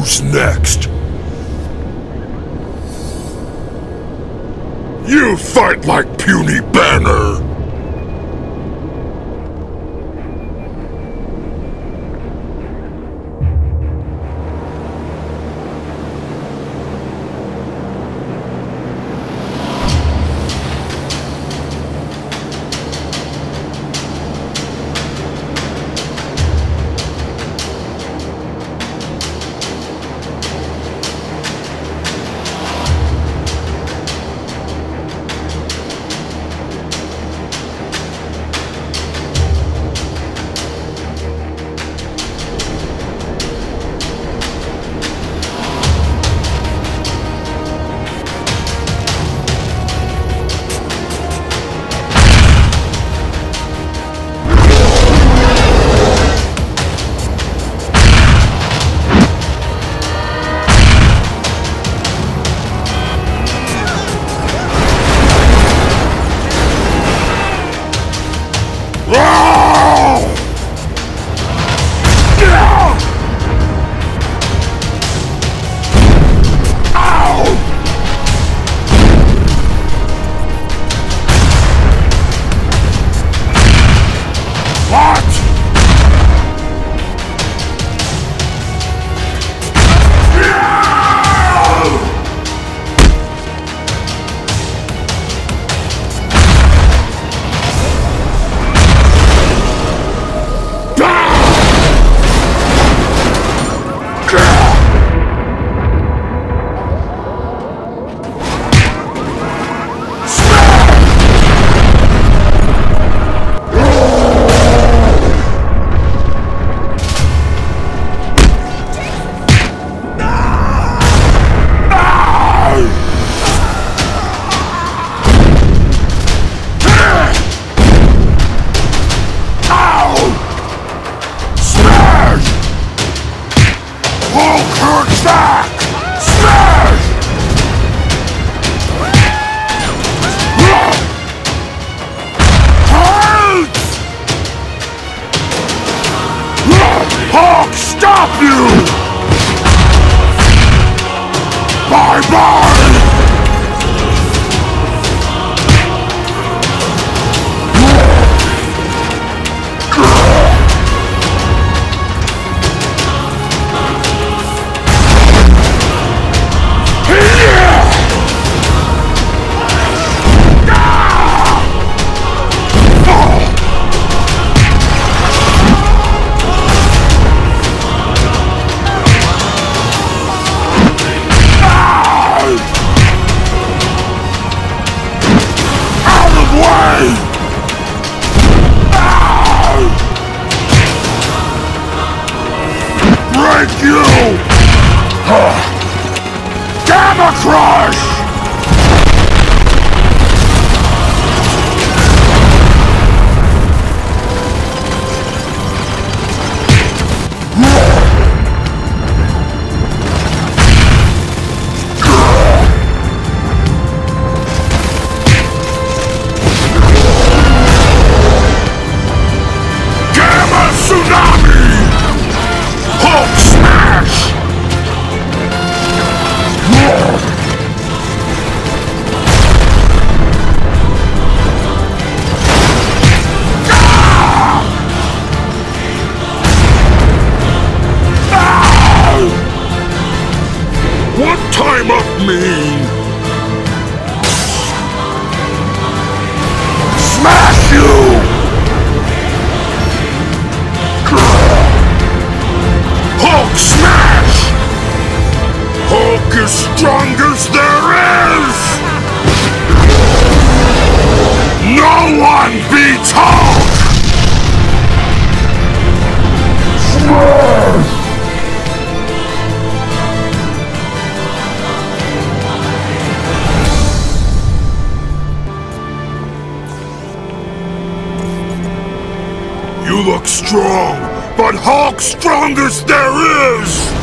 Who's next? You fight like puny banner! Stack! Smash! Hulk, stop you! Bye-bye! What time up mean? You look strong, but Hulk's strongest there is!